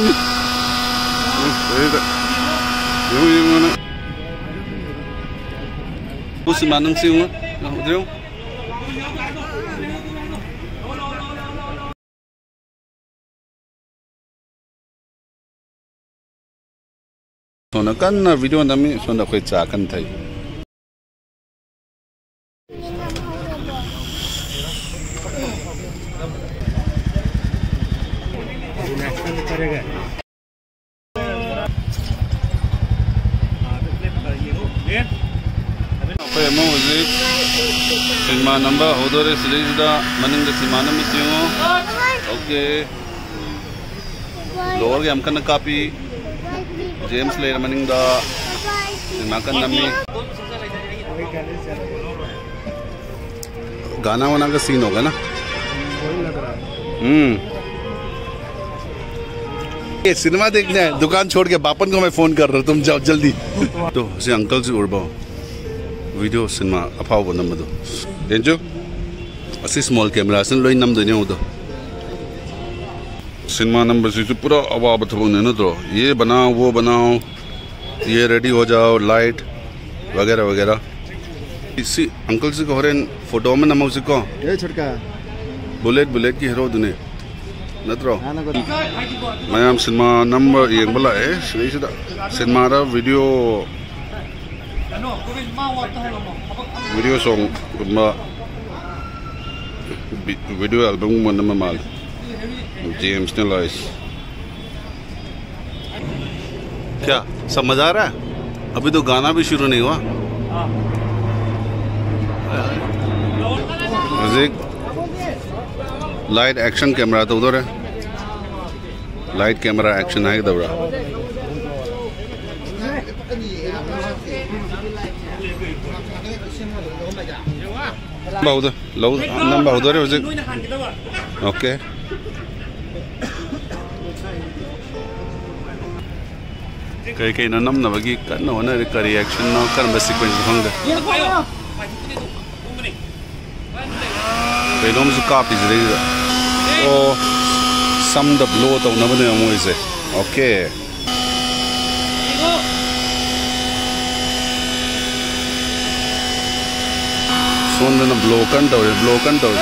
짠! Yung yung ano. Bus manong siung. Ano सोना कन्न video नमी सोना कोई चाकन थई सिनेमा नंबर हौदर सीरीज़ मनिंग सिनेमा मिचियो ओके लोअर गेम कन कापी जेम्स लेर मनिंग द सिनेमा कन नमी गाना वाना का सीन होगा ना हम्म ये सिनेमा देखने, दुकान छोड़ के बापन को मैं फ़ोन कर रहा हूँ, तुम जाओ जल्दी। तो अंकल से उड़ वीडियो सिनेमा अफाव नंबर दो देंजो असी स्मॉल कैमरा से लोई नम देने उधर सिनेमा नंबर से पूरा अवाब थबने ना तो ये बनाओ वो बनाओ ये रेडी हो जाओ लाइट वगैरह वगैरह। इसी अंकल से कह रहे फ़ोटो में नमो से छुटका। बुलेट बुलेट की हीरो दुने नत्रो को मैं सिनेमा नंबर ये बोला है सिनेमा रा वीडियो वीडियो सॉन्ग गुम्बा वीडियो एल्बम गुम्बा नंबर माल जेम्स ने लाइस क्या सब मज़ा आ रहा है अभी तो गाना भी शुरू नहीं हुआ म्यूज़िक लाइट एक्शन कैमरा तो उधर है लाइट कैमरा एक्शन है दौड़ा ओके कई कई नमनब की कन्न रिएक्शन कर्म सिक्वेंस कम का ओ सम ब्लो तौनबने ओके. ꯁꯣꯝꯗꯅ ꯕ꯭ꯂꯣ ꯀꯟ ꯇꯧꯔꯦ ꯕ꯭ꯂꯣ ꯀꯟ ꯇꯧꯔꯦ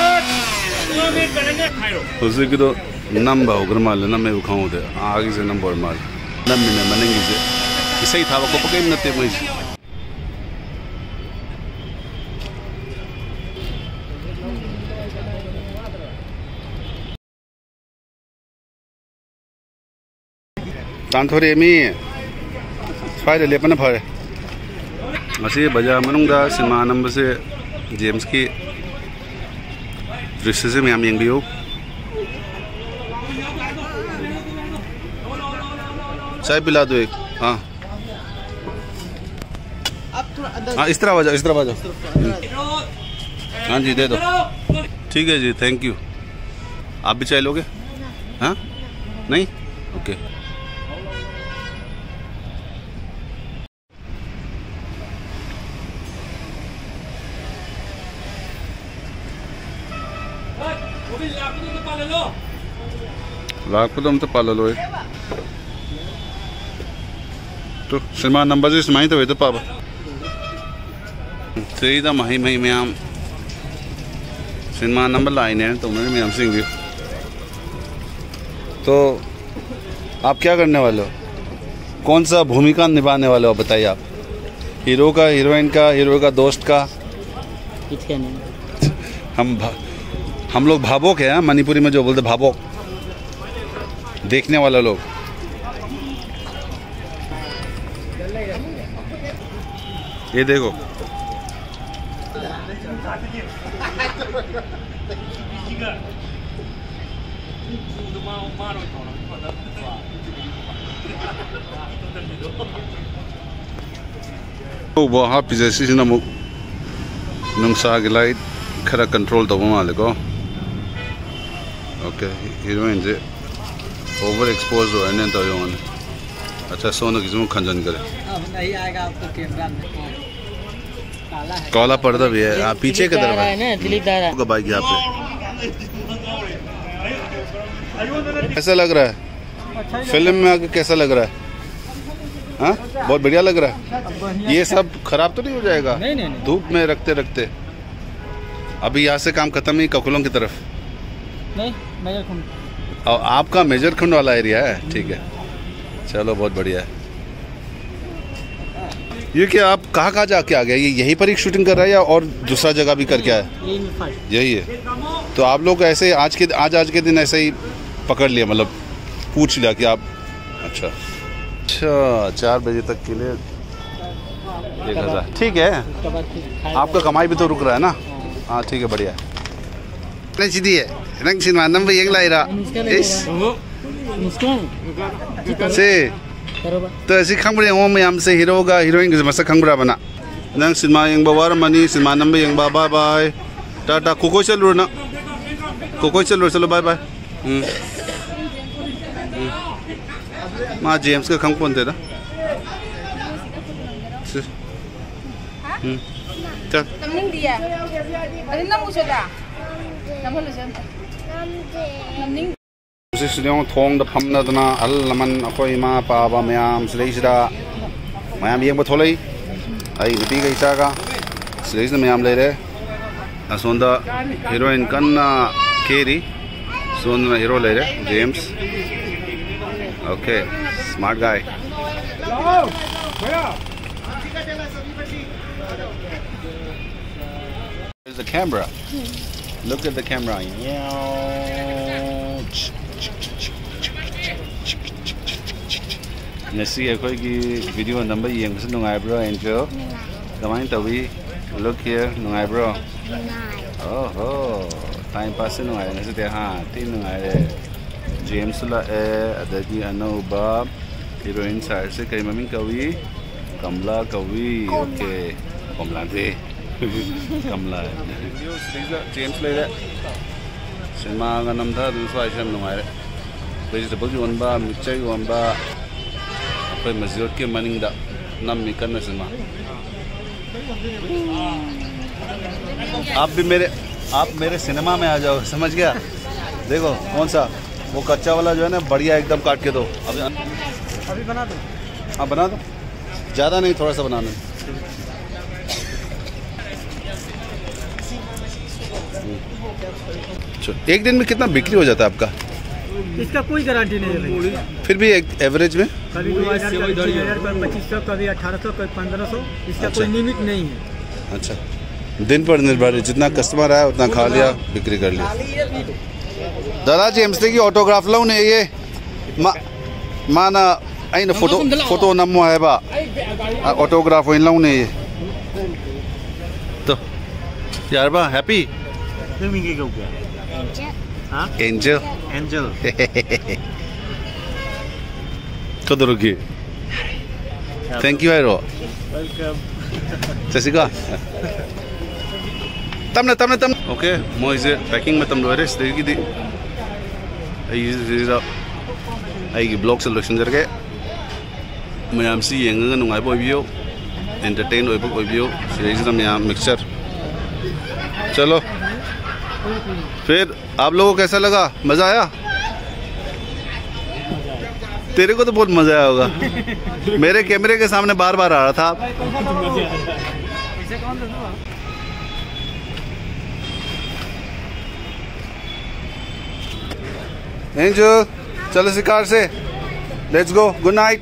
ꯍꯧꯖꯤꯛꯀꯤꯗꯣ ꯅꯝꯕ ꯍꯧꯈ꯭ꯔ ꯃꯥꯜꯂꯦ ꯅꯝꯃꯦꯕ ꯈꯪꯍꯧꯗꯦ ꯑꯥꯒꯤꯁꯦ ꯅꯝꯕ ꯑꯣꯏꯔ ꯃꯥꯜꯂꯦ ꯅꯝꯃꯤꯅꯦ ꯃꯅꯤꯡꯒꯤꯁꯦ ꯏꯁꯩ ꯊꯥꯕ ꯈꯣꯠꯄ ꯀꯔꯤꯝ ꯅꯠꯇꯦ ꯃꯣꯏꯁꯦ ꯇꯥꯟꯊꯣꯔꯛꯑꯦ ꯃꯤ 지엠스키 भी हो चाय पिला दो एक हाँ। हाँ इस तरह बजाओ इस तरह बजाओ हाँ जी दे दो। ठीक है जी थैंक यू आप भी चाय लोगे? हाँ? नहीं? ओके लाखपदम तो पाला लो तो सिनेमा नंबर से सिनेमा ही तो तो पापा। सही था मही मही सिनेमा नंबर लाइन है तो उन्होंने मैम सिंह तो आप क्या करने वाले हो? कौन सा भूमिका निभाने वाले हो बताइए आप? हीरो का हीरोइन का हीरो का दोस्त का? हम भा, हम लोग भावुक हैं मणिपुरी में जो बोलते भावुक देखने वाला लोग। ये देखो। वहाँ पिजैसी नमुक नुंसागी लाइट, खरा कंट्रोल तब हीरोइन से ओवर एक्सपोज हो रहे तो योन अच्छा सोना किसी खंजन करे नहीं आएगा आपको कैमरा में। काला है। काला पर्दा भी है। आप पीछे के तरफ़ है? ना दिलीप दादा होगा बाइक यहाँ पे? कैसा लग रहा है? अच्छा फ़िल्म में आके कैसा लग रहा है? हाँ? बहुत बढ़िया लग रहा है। ये सब खराब तो नहीं हो जाएगा? नहीं नहीं नहीं। धूप में रखते रखते अभी यहाँ से काम खत्म ही ककुलों की तरफ़। नहीं और आपका मेजर खंड वाला एरिया है? ठीक है। चलो बहुत बढ़िया। है ये क्या आप कहाँ कहाँ जाके आ गए? ये यहीं पर ही शूटिंग कर रहा है या और दूसरा जगह भी करके आया? यही है। तो आप लोग ऐसे आज के आज आज के दिन ऐसे ही पकड़ लिया मतलब पूछ लिया कि आप अच्छा। अच्छा चार बजे तक के लिए एक हज़ार। ठीक है। आपका कमाई भी तो रुक रहा है ना? हाँ ठीक है बढ़िया है। ꯁꯤꯗꯤ ꯅꯪ ꯁꯤꯅꯦꯃꯥ ꯅꯝꯕ ꯌꯦꯡ ꯂꯥꯛꯏꯔꯥ ꯏꯁ ꯁꯤ ꯇ ꯁꯤ ꯈꯪꯕ꯭ꯔꯥ ꯌꯦꯡꯉꯣ ꯃꯌꯥꯝꯁꯦ ꯍꯤꯔꯣꯒ ꯍꯤꯔꯣꯏꯟꯒꯁꯦ ꯃꯁꯛ ꯈꯪꯕ꯭ꯔꯥꯕꯅ ꯅꯪ ꯁꯤꯅꯦꯃꯥ ꯌꯦꯡꯕ ꯋꯥꯔꯝꯃꯅꯤ ꯁꯤꯅꯦꯃꯥ ꯅꯝꯕ ꯌꯦꯡꯕ ꯕꯥꯏ ꯕꯥꯏ ꯇꯥꯇꯥ ꯀꯣꯀꯣꯏ ꯆꯠꯂꯨꯔꯣ ꯅꯪ कोई चलो चलो बाय बाय माँ जेम्स का खंग कौन देना चल तुमने दिया अरे ना मुझे दा सिलें थोंग अल लमन अखोई मा पाब मैम सिलेदा मैम ये थोलई आई नुपीग इचागा सिलेजना मैम लेरे असोंद हीरोइन कन्ना केरी सोंदना हीरो लेरे James okay smart guy There's Look at the camera. Nasi aku lagi video number yang pesen nungai bro Angel. Kemarin tawi look here nungai bro. Oh ho. time pass nungai nasi teh ha ti nungai James la eh ada di anu bab heroin sar se kai mamin kawi Kamla kawi okay Kamla deh. ꯀꯝꯂꯥ ꯁꯤꯗꯩꯁꯤꯗ James ꯂꯩꯔꯦ ꯁꯤꯅꯦꯃꯥꯒ ꯅꯝꯊꯗꯨꯅ ꯁ꯭ꯋꯥꯏꯁꯦ ꯌꯥꯝ ꯅꯨꯡꯉꯥꯏꯔꯦ vegetable ꯌꯣꯟꯕ mixture ꯌꯣꯟꯕ अपर मस्जिद के मनिंग नम मिकन cinema आप भी मेरे आप मेरे सिनेमा में आ जाओ समझ गया देखो कौन सा वो कच्चा वाला जो है ना बढ़िया एकदम काट के दो अब अभी बना दो हाँ बना दो ज़्यादा नहीं थोड़ा सा बनाना चलो, एक दिन में कितना बिक्री हो जाता है आपका? इसका कोई गारंटी नहीं है फिर भी एक एवरेज में? कभी दो हज़ार कभी छः हज़ार कभी पच्चीस सौ कभी अठारह सौ कभी पंद्रह सौ। इसका अच्छा। कोई लिमिट नहीं है। अच्छा। दिन पर निर्भर है। जितना कस्टमर आया उतना खा लिया बिक्री कर लिया। दादाजी हमसे की ऑटोग्राफ लौने ये मा माना अइन फ़ोटो फ़ोटो नमो है बा ऑटोग्राफ इन लौने ये। तो यार बा happy filming Angel, Angel. Angel Thank you, Iro. Welcome. Jessica. Tamna, tamna, tamna. Okay, mau izin packing ma tam loire stage ki di. Ai is up. Ai ki blog selection jar ke. Mayam si yeng ngan ngai boy. Entertain oi boy bio. Series tam ya mixture. Chalo. फिर आप लोगों को कैसा लगा? मज़ा आया? तेरे को तो बहुत मज़ा आया होगा। मेरे कैमरे के सामने बार बार आ रहा था। एंजल चलो शिकार से। Let's go good night